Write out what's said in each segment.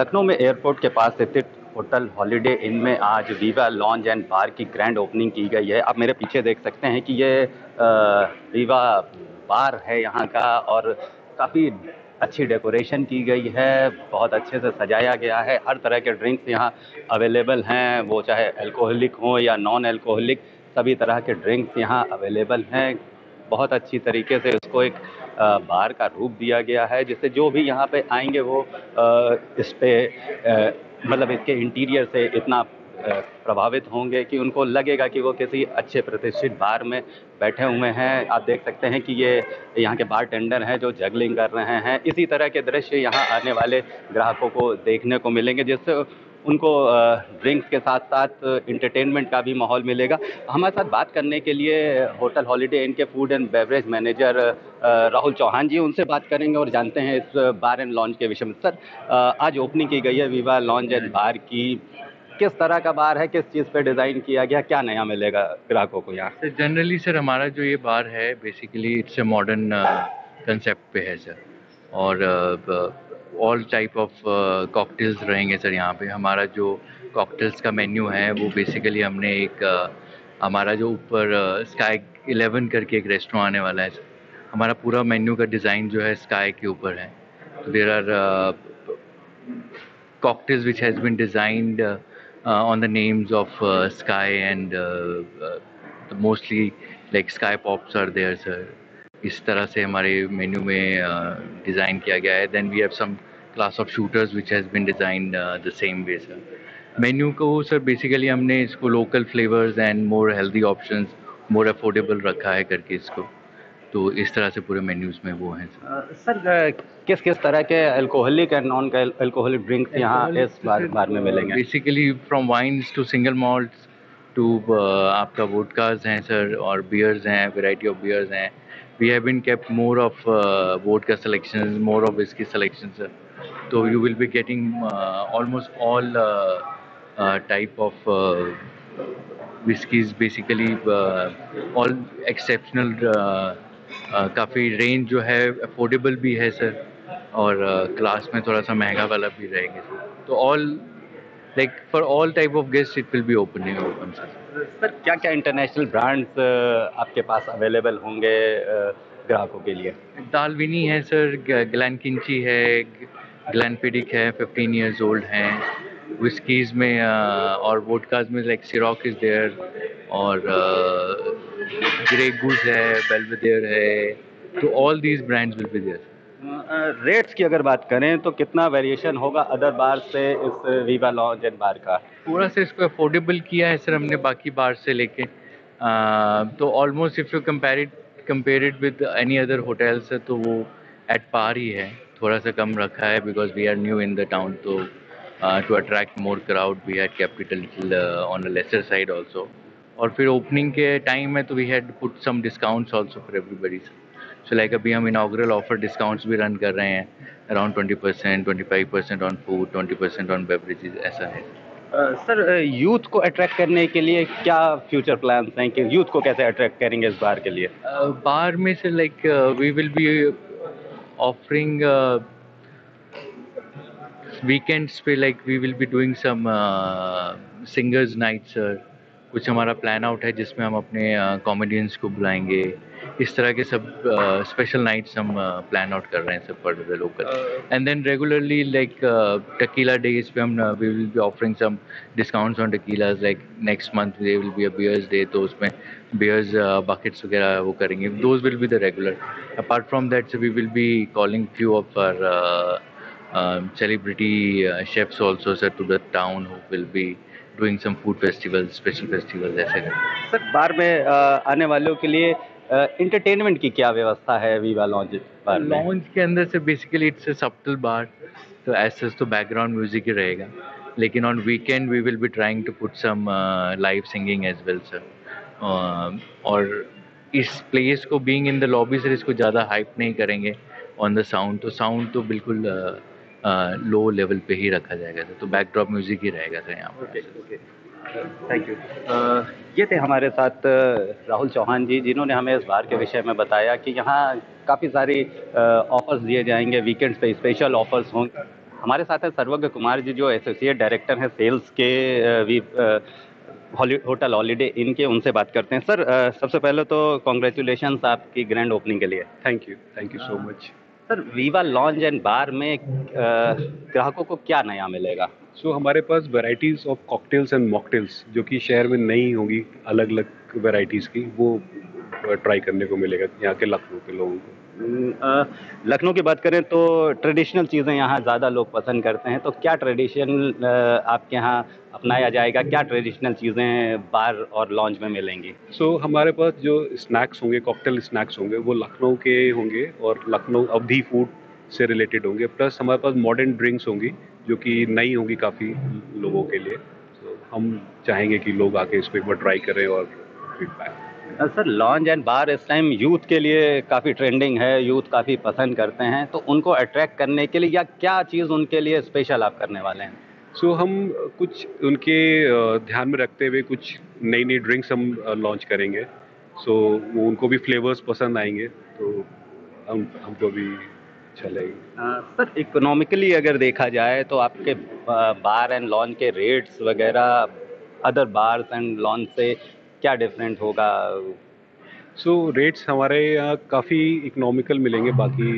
लखनऊ में एयरपोर्ट के पास स्थित होटल हॉलिडे इन में आज वीवा लॉन्च एंड बार की ग्रैंड ओपनिंग की गई है। आप मेरे पीछे देख सकते हैं कि ये वीवा बार है यहाँ का और काफ़ी अच्छी डेकोरेशन की गई है, बहुत अच्छे से सजाया गया है। हर तरह के ड्रिंक्स यहाँ अवेलेबल हैं, वो चाहे अल्कोहलिक हों या नॉन अल्कोहलिक सभी तरह के ड्रिंक्स यहाँ अवेलेबल हैं। बहुत अच्छी तरीके से इसको एक बार का रूप दिया गया है जिससे जो भी यहाँ पे आएँगे वो इस पे अ, मतलब इसके इंटीरियर से इतना प्रभावित होंगे कि उनको लगेगा कि वो किसी अच्छे प्रतिष्ठित बार में बैठे हुए हैं। आप देख सकते हैं कि ये यहाँ के बार टेंडर हैं जो जगलिंग कर रहे हैं। इसी तरह के दृश्य यहाँ आने वाले ग्राहकों को देखने को मिलेंगे जिससे उनको ड्रिंक्स के साथ साथ इंटरटेनमेंट का भी माहौल मिलेगा। हमारे साथ बात करने के लिए होटल हॉलिडे इन के food and beverage manager Rahul Chauhan ji, उनसे बात करेंगे और जानते हैं इस बार एंड लॉन्च के विषय में। सर आज ओपनिंग की गई है विवा लॉन्च एंड बार की। किस तरह का बार है? किस चीज़ पे डिज़ाइन किया गया? क्या नया मिलेगा ग्राहकों को यहाँ? जनरली सर, हमारा जो ये बार है, basically it's a modern concept पे है, सर। और ऑल टाइप ऑफ़ कॉकटेल्स रहेंगे सर यहाँ पे। हमारा जो कॉकटेल्स का मेन्यू है वो बेसिकली हमने एक हमारा जो ऊपर स्काई इलेवन करके एक रेस्टोरेंट आने वाला है। सर हमारा पूरा मेन्यू का डिज़ाइन जो है स्काई के ऊपर है। There are uh, uh, on the names of uh, Sky and uh, uh, mostly like Sky Pops are there, sir. इस तरह से हमारे मेन्यू में डिज़ाइन किया गया है. Then we have some class of shooters which has been designed the same way sir menu को sir basically हमने इसको local flavours and more healthy option more affordable रखा है करके इसको. तो इस तरह से पूरे मेन्यूज़ में वो हैं सर सर किस किस तरह के alcoholic and non alcoholic drinks यहाँ इस बार बार में मिलेंगे? Basically from wines to single malt to आपका वोडकाज हैं सर और बियर्स हैं वैरायटी ऑफ़ बियर्स हैं। We have been kept more of vodka selection more of इसकी सेलेक्शन सर तो you will be getting almost all type of whiskies basically all uh, uh, काफ़ी range जो है affordable भी है sir और class uh, में थोड़ा सा महँगा वाला भी रहेंगे तो all like for all type of guest it will be open open sir sir क्या क्या इंटरनेशनल ब्रांड्स आपके पास अवेलेबल होंगे ग्राहकों के लिए? दालविनी है सर ग्लैन किंची है ग्लैन पिडिक है फिफ्टीन ईयर्स ओल्ड हैं। विस्कीज़ में uh, और वोडकाज में लाइक सिरॉक इज़ देयर और ग्रे गुज है बेल्वेदेयर है। तो all these brands will be there rates की अगर बात करें तो कितना वेरिएशन होगा अदर बार से इस वीवा लॉन्च एंड बार का? थोड़ा सा इसको अफोर्डेबल किया है सर हमने बाकी बार से लेके। तो almost if you compare it compare it with any other hotels तो वो एट पार ही है। थोड़ा सा कम रखा है because we are new in the town तो to attract more crowd we had kept little on lesser side also और फिर ओपनिंग के टाइम में तो we had put some discounts also for everybody so like अभी हम inaugural offer discounts भी run कर रहे हैं। Around twenty percent twenty five percent on food twenty percent on beverages ऐसा है। सर यूथ को अट्रैक्ट करने के लिए क्या फ्यूचर प्लान्स हैं कि यूथ को कैसे अट्रैक्ट करेंगे इस बार के लिए? बार में से like we will be offering weekends पे like we will be doing some singers night sir कुछ हमारा प्लान आउट है जिसमें हम अपने कॉमेडियंस को बुलाएँगे। इस तरह के सब स्पेशल नाइट्स हम प्लान आउट कर रहे हैं सब for the local and then regularly like tequila days पे हम we will be offering some discounts on tequilas like next month they will be a beers day तो उसमें बियर्स बकेट्स वगैरह वो करेंगे। Those will be the regular apart from that we will be calling few of our celebrity uh, chefs also sir to the town who will be doing some food festivals special festivals ऐसे करके। Sir बार में आने वालों के लिए entertainment की क्या व्यवस्था है वीवा लॉन्च बार लॉन्च के अंदर से basically it's a subtle bar तो ऐसे तो बैकग्राउंड म्यूज़िक ही रहेगा। लेकिन on weekend we will be trying to put some live singing as well sir और इस प्लेस को being in the lobby sir इसको ज़्यादा हाइप नहीं करेंगे ऑन द साउंड तो साउंड तो बिल्कुल लो लेवल पे ही रखा जाएगा सर तो बैकड्रॉप म्यूज़िक ही रहेगा सर यहाँ पर। थैंक यू ये थे हमारे साथ राहुल चौहान जी जिन्होंने हमें इस बार के विषय में बताया कि यहाँ काफ़ी सारी ऑफर्स दिए जाएँगे वीकेंड्स पे स्पेशल ऑफर्स होंगे हमारे साथ है सर्वज्ञ कुमार जी जो एसोसिएट डायरेक्टर हैं सेल्स के वी होटल हॉलीडे इनके उनसे बात करते हैं। सर सबसे पहले तो कॉन्ग्रेचुलेशन आपकी ग्रैंड ओपनिंग के लिए। Thank you thank you so much sir Viva launch and bar में ग्राहकों को क्या नया मिलेगा? सो so, हमारे पास varieties of cocktails and mocktails जो कि शहर में नई होंगी अलग अलग वैरायटीज़ की वो ट्राई करने को मिलेगा यहाँ के लखनऊ के लोगों को। हम्म, लखनऊ की बात करें तो ट्रेडिशनल चीज़ें यहाँ ज़्यादा लोग पसंद करते हैं तो क्या ट्रेडिशन आपके यहाँ अपनाया जाएगा? क्या ट्रेडिशनल चीज़ें बार और लॉन्च में मिलेंगी? सो so, हमारे पास जो स्नैक्स होंगे कॉकटेल स्नैक्स होंगे वो लखनऊ के होंगे और लखनऊ अवधि फ़ूड से रिलेटेड होंगे। प्लस हमारे पास मॉडर्न ड्रिंक्स होंगी जो कि नई होंगी काफ़ी लोगों के लिए। तो हम चाहेंगे कि लोग आके इसको एक बार ट्राई करें और feedback sir lounge and bar इस टाइम यूथ के लिए काफ़ी ट्रेंडिंग है यूथ काफ़ी पसंद करते हैं तो उनको अट्रैक्ट करने के लिए या क्या चीज़ उनके लिए स्पेशल आप करने वाले हैं? सो so, हम कुछ उनके ध्यान में रखते हुए कुछ नई नई ड्रिंक्स हम लॉन्च करेंगे। सो वो उनको भी फ्लेवर्स पसंद आएँगे तो हम हमको भी अच्छा लगेगा सर इकोनॉमिकली अगर देखा जाए तो आपके बार एंड लॉन्च के रेट्स वगैरह अदर बार्स एंड लॉन्च से क्या डिफरेंट होगा? सो so, रेट्स हमारे यहाँ काफ़ी इकोनॉमिकल मिलेंगे बाकी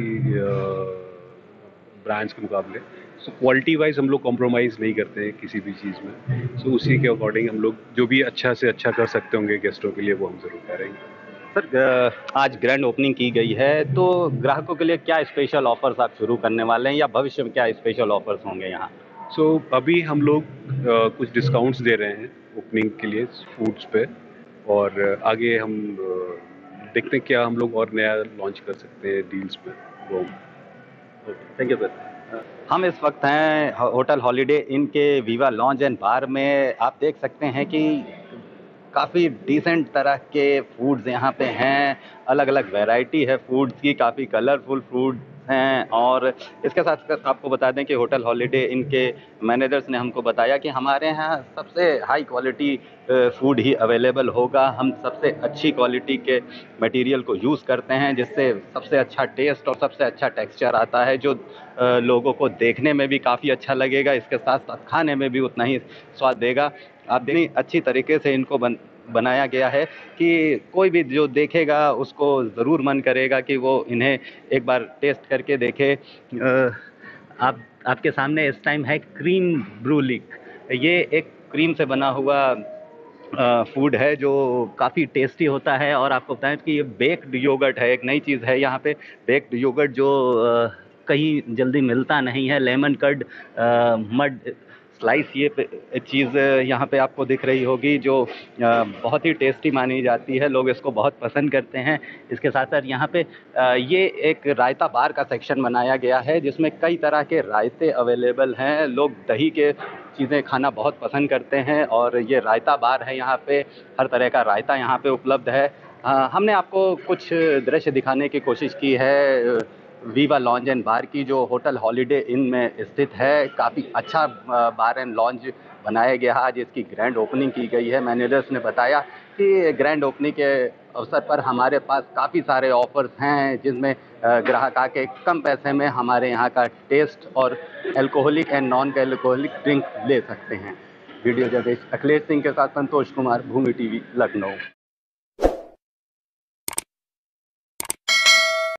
ब्रांड्स के मुकाबले। सो क्वालिटी वाइज हम लोग कॉम्प्रोमाइज़ नहीं करते हैं किसी भी चीज़ में। सो so, उसी के अकॉर्डिंग हम लोग जो भी अच्छा से अच्छा कर सकते होंगे गेस्टों के लिए वो हम ज़रूर करेंगे। सर आज ग्रैंड ओपनिंग की गई है तो ग्राहकों के लिए क्या स्पेशल ऑफर्स आप शुरू करने वाले हैं या भविष्य में क्या स्पेशल ऑफर्स होंगे यहाँ? सो so, अभी हम लोग कुछ डिस्काउंट्स दे रहे हैं ओपनिंग के लिए फूड्स पे। और आगे हम देखते हैं क्या हम लोग और नया लॉन्च कर सकते हैं डील्स पे वो। थैंक यू सर हम इस वक्त हैं होटल हॉलीडे इन के वीवा लॉन्च एंड बार में। आप देख सकते हैं कि काफ़ी डिसेंट तरह के फूड्स यहाँ पे हैं। अलग अलग वैरायटी है फूड्स की, काफ़ी कलरफुल फूड्स हैं और इसके साथ साथ आपको बता दें कि होटल हॉलीडे इनके मैनेजर्स ने हमको बताया कि हमारे यहाँ सबसे हाई क्वालिटी फ़ूड ही अवेलेबल होगा। हम सबसे अच्छी क्वालिटी के मटेरियल को यूज़ करते हैं, जिससे सबसे अच्छा टेस्ट और सबसे अच्छा टेक्सचर आता है, जो लोगों को देखने में भी काफ़ी अच्छा लगेगा। इसके साथ साथ खाने में भी उतना ही स्वाद देगा। आप देखिए अच्छी तरीके से इनको बन बनाया गया है कि कोई भी जो देखेगा, उसको ज़रूर मन करेगा कि वो इन्हें एक बार टेस्ट करके देखे। आप, आपके सामने इस टाइम है क्रीम ब्रूलिक ये एक क्रीम से बना हुआ फ़ूड है जो काफ़ी टेस्टी होता है और आपको बताएँ कि ये बेक्ड योगर्ट है, एक नई चीज़ है यहाँ पे। बेक्ड योगर्ट जो कहीं जल्दी मिलता नहीं है। लेमन कर्ड मड स्लाइस ये चीज़ यहाँ पे आपको दिख रही होगी जो बहुत ही टेस्टी मानी जाती है। लोग इसको बहुत पसंद करते हैं। इसके साथ साथ यहाँ पे ये एक रायता बार का सेक्शन बनाया गया है, जिसमें कई तरह के रायते अवेलेबल हैं। लोग दही के चीज़ें खाना बहुत पसंद करते हैं और ये रायता बार है यहाँ पे। हर तरह का रायता यहाँ पे उपलब्ध है। हमने आपको कुछ दृश्य दिखाने की कोशिश की है। वीवा लॉन्च एंड बार की जो होटल हॉलीडे इन में स्थित है, काफ़ी अच्छा बार एंड लॉन्च बनाया गया आज इसकी ग्रैंड ओपनिंग की गई है। मैनेजर्स ने बताया कि ग्रैंड ओपनिंग के अवसर पर हमारे पास काफ़ी सारे ऑफर्स हैं जिसमें ग्राहक आके कम पैसे में हमारे यहाँ का टेस्ट और alcoholic and non alcoholic drink ले सकते हैं। वीडियो जर्नलिस्ट अखिलेश सिंह के साथ संतोष कुमार, भूमि टीवी, लखनऊ।